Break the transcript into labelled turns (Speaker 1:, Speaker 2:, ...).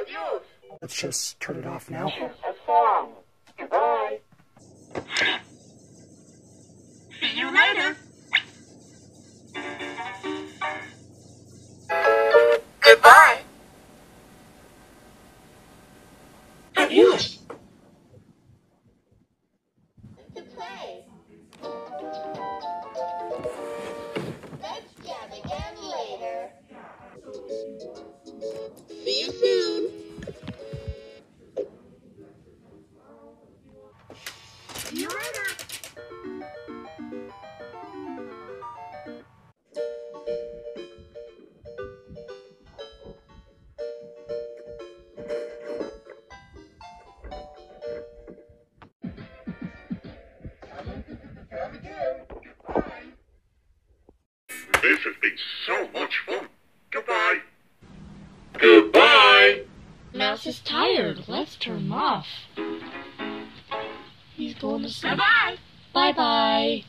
Speaker 1: Adios.
Speaker 2: Let's just turn it off now.
Speaker 1: Goodbye.
Speaker 3: See you later.
Speaker 1: Goodbye.
Speaker 3: Adios.
Speaker 4: to play. See you soon.
Speaker 3: See you later.
Speaker 5: This has been so much fun.
Speaker 6: Mouse is tired. Let's turn him off. He's going to sleep.
Speaker 3: Bye-bye.
Speaker 6: Bye bye.